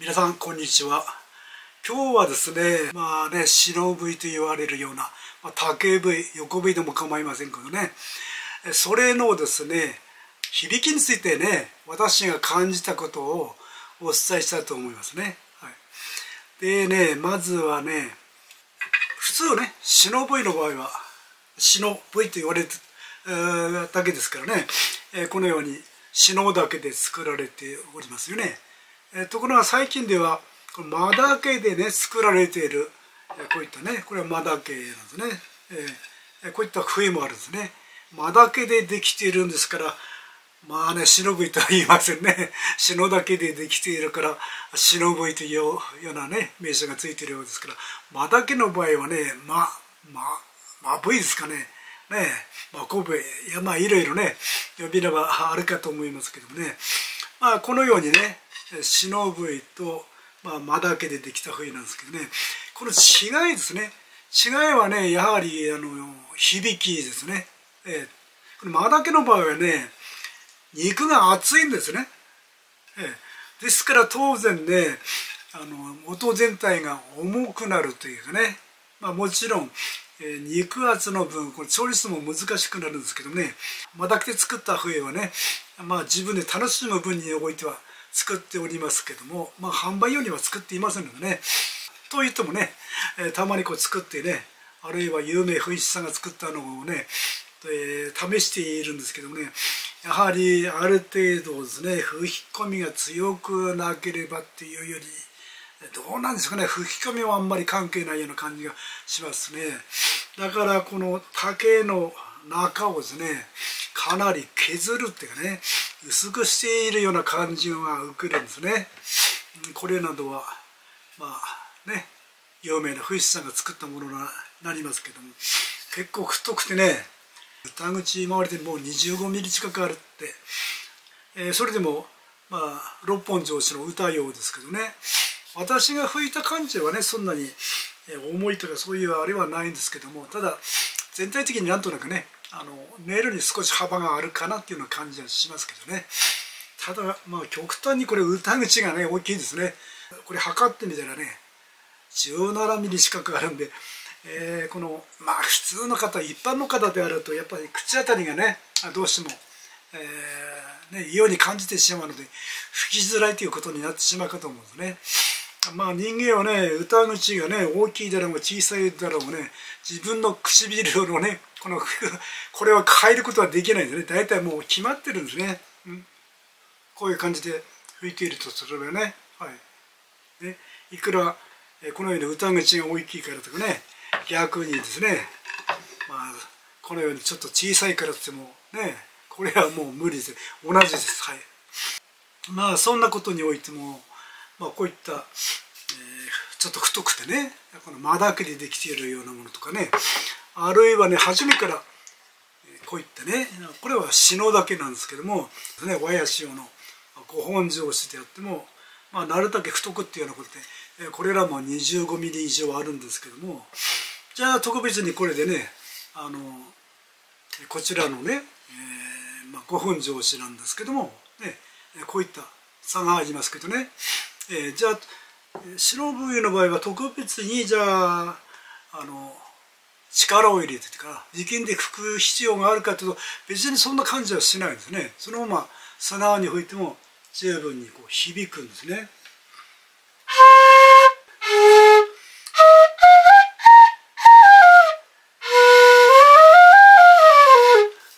皆さんこんにちは。今日はですねまあね白 V と言われるような、まあ、竹 V 横 V でも構いませんけどね。それのですね響きについてね私が感じたことをお伝えしたいと思いますね、はい、でねまずはね普通ね篠 V の場合は篠 V と言われてだけですからねこのように篠だけで作られておりますよね。ところが最近ではこマダケでね作られているこういったねこれはマダケなんですね、えー、こういった笛もあるんですね。マダケでできているんですからまあね忍ぶとは言いませんね。篠だけでできているから忍ぶというようなね名称がついているようですからマダケの場合はねまままぶいですかね。ねまあ、神戸いやまあいろいろね呼び名はあるかと思いますけどもね。まあこのようにね忍ぶと、まあ、間だけでできた笛なんですけどね。この違いですね。違いはねやはりあの響きですね、えー、この間だけの場合はね肉が厚いんですね、えー、ですから当然ねあの音全体が重くなるというかね、まあ、もちろん、えー、肉厚の分これ調理数も難しくなるんですけどね。間だけで作った笛はね、まあ、自分で楽しむ分においては作っておりますけども、まあ、販売用には作っていませんのでね。と言ってもね、えー、たまにこう作ってねあるいは有名不一さんが作ったのをね、えー、試しているんですけどもねやはりある程度ですね吹き込みが強くなければっていうよりどうなんですかね吹き込みはあんまり関係ないような感じがしますね。だからこの竹の中をですねかなり削るっていうかね薄くしているような感じが受けるんですね。これなどはまあね有名な富士山が作ったものになりますけども結構太くてね歌口周りでもう25ミリ近くあるって、えー、それでもまあ六本上司の歌用ですけどね。私が吹いた感じはねそんなに重いとかそういうあれはないんですけどもただ全体的になんとなくねあのネイルに少し幅があるかなっていうような感じはしますけどねただまあ極端にこれ歌口がね大きいですねこれ測ってみたらね17ミリ近くあるんで、えー、このまあ普通の方一般の方であるとやっぱり口当たりがねどうしても、えー、ね、異様に感じてしまうので吹きづらいということになってしまうかと思うんですね。まあ人間はね歌口がね大きいだろうが小さいだろうがね自分の唇のねこの これは変えることはできないんですね。大体もう決まってるんですね、うん、こういう感じで吹いているとすればね,、はい、ね。いくらこのように歌口が大きいからとかね。逆にですね、まあ、このようにちょっと小さいからってもね。これはもう無理です。同じです。はい。まあそんなことにおいてもまあ、こういった、ちょっと太くてねこの間だけでできているようなものとかねあるいはね初めからこういったねこれは篠だけなんですけども、ね、和や塩の5本上子であっても、まあ、なるだけ太くっていうようなことでこれらも 25mm 以上あるんですけどもじゃあ特別にこれでねあのこちらのね、えーまあ、5本上子なんですけども、ね、こういった差がありますけどねえー、じゃあ白ブの場合は特別にじゃああの力を入れてか力んで吹く必要があるかというと別にそんな感じはしないですねそのまま素直に吹いても十分にこう響くんですね。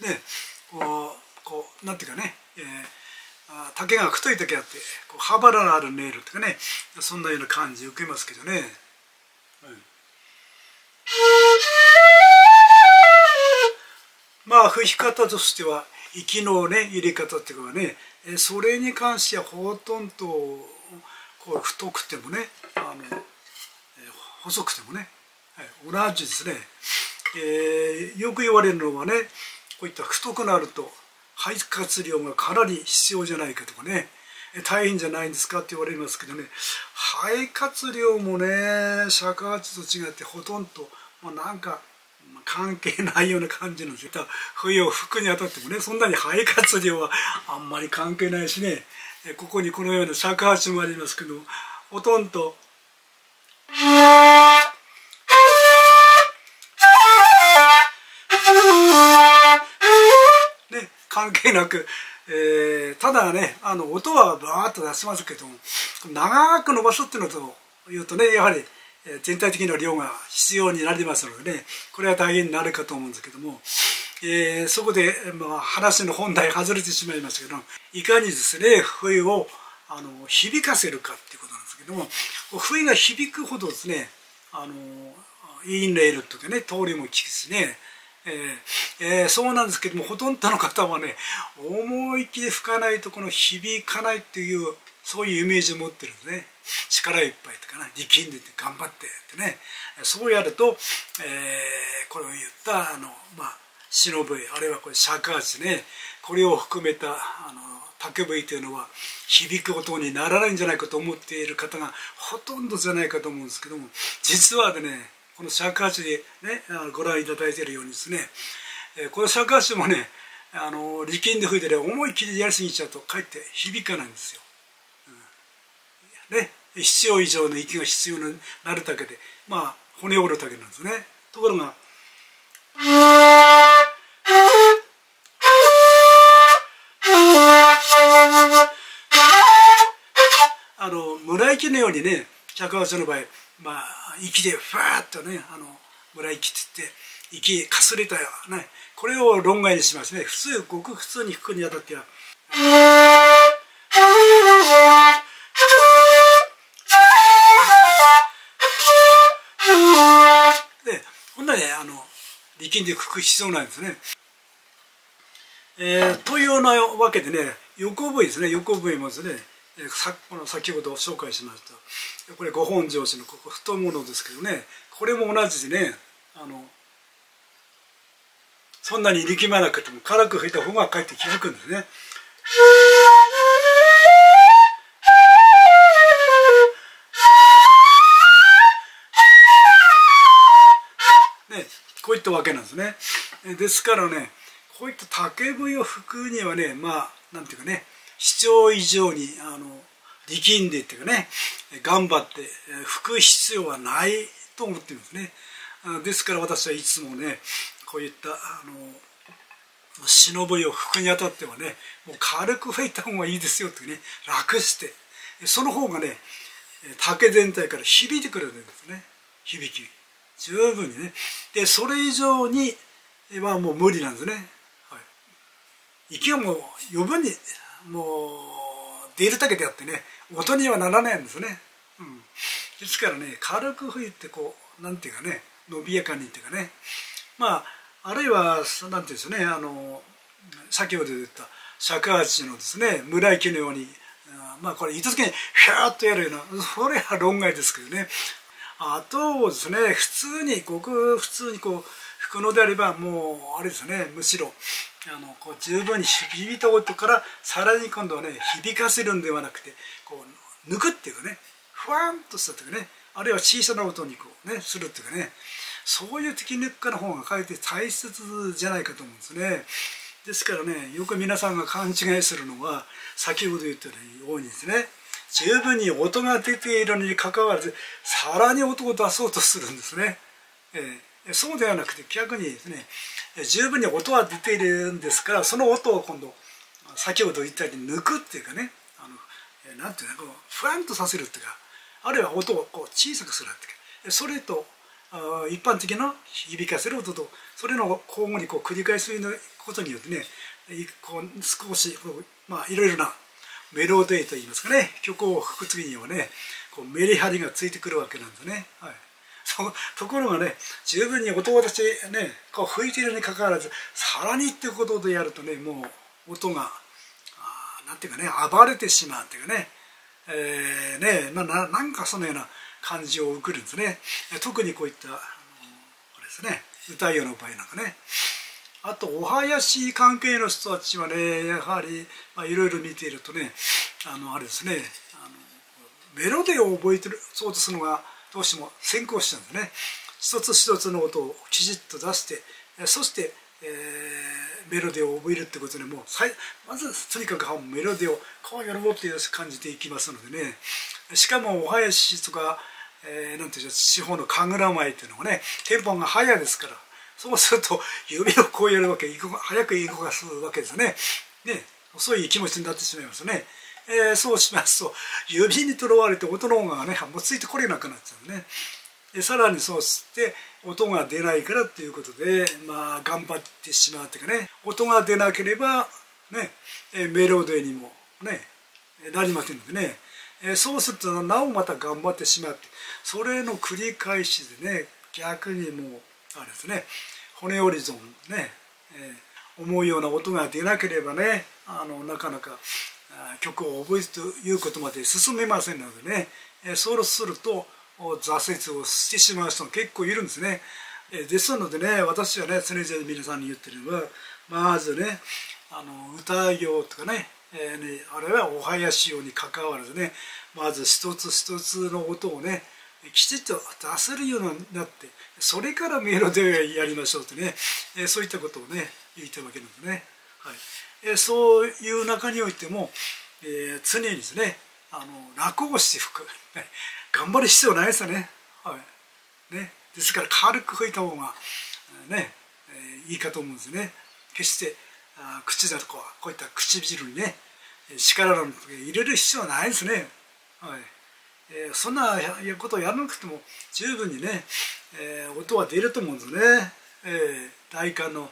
でこうこうなんていうかね、えー竹が太い時あってこう歯腹のあるネイルとかねそんなような感じ受けますけどね、まあ吹き方としては息のね入れ方っていうかねそれに関してはほとんどこう太くてもねあの細くてもね、はい、同じですね、えー、よく言われるのはねこういった太くなると肺活量がかなり必要じゃないかとかね。大変じゃないんですかって言われますけどね。肺活量もね尺八と違ってほとんどもうなんか関係ないような感じなんですよ冬を服にあたってもねそんなに肺活量はあんまり関係ないしね、ここにこのような尺八もありますけどほとんど。関係なく、えー、ただねあの音はバーッと出しますけども長く伸ばすっていうのというとねやはり全体的な量が必要になりますのでねこれは大変になるかと思うんですけども、えー、そこで、まあ、話の本題外れてしまいましたけどいかにですね笛をあの響かせるかっていうことなんですけども笛が響くほどですねあのインレールとかね通りも効くしねえーえー、そうなんですけどもほとんどの方はね思いっきり吹かないとこの響かないっていうそういうイメージを持ってるんですね。力いっぱいとかね力んでて頑張ってってね。そうやると、えー、これを言ったあのまあ忍ぶあるいはこれ尺八ね。これを含めたあの竹笛というのは響く音にならないんじゃないかと思っている方がほとんどじゃないかと思うんですけども実はねこの尺八でねご覧いただいているようにですねこの尺八もねあの力んで吹いてね思いっきりやりすぎちゃうとかえって響かないんですよ。ね、必要以上の息が必要になるだけでまあ骨折るだけなんですねところがあの村行きのようにね尺八の場合まあ息でファーッとねあの村行きって言って息かすれたよねこれを論外にしますね。普通ごく普通に吹くにあたっては。でほんならね力んで吹く必要なんですね。えー、というようなわけでね横笛ですね。横笛もですねさこの先ほど紹介しましたこれ五本上司のここ太ものですけどねこれも同じでねあのそんなに力まなくても軽く吹いた方がかえって響くんですね。こういったわけなんですね。ですからねこういった竹笛を吹くにはねまあなんていうかね必要以上にあの力んでっていうかね頑張って吹く必要はないと思ってるんですね。ですから私はいつもねこういったあの忍びを吹くにあたってはねもう軽く吹いた方がいいですよってね楽してその方がね竹全体から響いてくれるんですね響き。十分にねでそれ以上にはもう無理なんですね、はい、息がもう余分にもう出るだけであってね音にはならないんですね、うん、ですからね軽く吹いてこうなんていうかね伸びやかにっていうかね。まああるいはなんていうんですよねあの先ほど言った尺八のですね村行きのようにまあこれ糸付けにヒャーッとやるようなそれは論外ですけどね。あとですね普通にごく普通にこうくのであればもうあれですね。むしろあのこう十分に響いた音からさらに今度はね響かせるんではなくてこう抜くっていうかねふわんとしたというかねあるいは小さな音にこうねするっていうかねそういうテクニックの方がかえって大切じゃないかと思うんですね。ですからねよく皆さんが勘違いするのは先ほど言ったようにですね。十分に音が出ているのにかかわらずさらに音を出そうとするんですね、えー、そうではなくて逆にですね十分に音は出ているんですからその音を今度先ほど言ったように抜くっていうかねあのなんていうのこうふわんとさせるっていうかあるいは音をこう小さくするっていうかそれと一般的な響かせる音とそれの交互にこう繰り返すことによってねこう少しまあいろいろなメロディーといいますかね曲を吹く次にはねこうメリハリがついてくるわけなんですね。はいところがね十分に音を出してねこう吹いてるにかかわらずさらにってことでやるとねもう音が何ていうかね暴れてしまうっていうかね,、えー、ねななんかそのような感じを送るんですね。特にこういったあのあれですね歌謡の場合なんかね。あとお囃子関係の人たちはねやはりいろいろ見ているとねあのあれですねあのメロディーを覚えてるそうとするのがどうしも先行しちゃうんですね。一つ一つの音をきちっと出してそして、えメロディーを覚えるってことでもうまずとにかくメロディーをこうやろうっていう感じでいきますのでね。しかもお囃子とか、えー、なんていう地方の神楽舞っていうのがねテンポが速いですからそうすると指をこうやるわけ早く動かすわけですね。ね遅い気持ちになってしまいますね、えー、そうしますと指にとらわれて音の方がねもうついてこれなくなっちゃうね。でさらにそうして音が出ないからっていうことでまあ頑張ってしまうっていうかね音が出なければねメロディーにもねなりませんのでね。そうするとなおまた頑張ってしまってそれの繰り返しでね逆にもうあれですね骨折り損ね、えー、思うような音が出なければねあのなかなか曲を覚えるということまで進めませんのでね、えー、そうすると挫折をしてしまう人が結構いるんですね。えですのでね私はね常々皆さんに言ってるのはまずねあの歌行とかね,、えーね、あるいはお囃子用に関わらずねまず一つ一つの音をねきちっと出せるようになってそれからメロディーをやりましょうってね、えそういったことをね言ってるわけなんですね。はいえそういう中においても、えー、常にですねあの楽をして吹く、頑張る必要ないですよね,、はい。ね、ですから軽く吹いた方がね、え、いいかと思うんですね。決してあ口だとかこういった唇にね力なんて入れる必要はないですね、はい。えー、そんなことをやらなくても十分にね、えー、音は出ると思うんですね、えー、大観の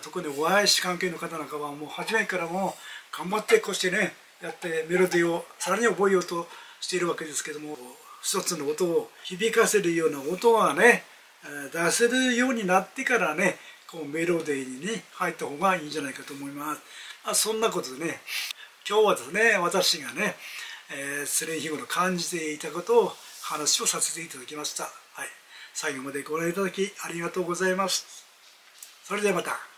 特にお会いし関係の方なんかはもう初めからも頑張ってこうしてねやってメロディーをさらに覚えようとしているわけですけども一つの音を響かせるような音がね出せるようになってからねこうメロディーに、ね、入った方がいいんじゃないかと思います。あそんなことでね今日はですね私がね、えー、スレイ日頃感じていたことを話をさせていただきました。はい、最後までご覧いただきありがとうございます。それではまた。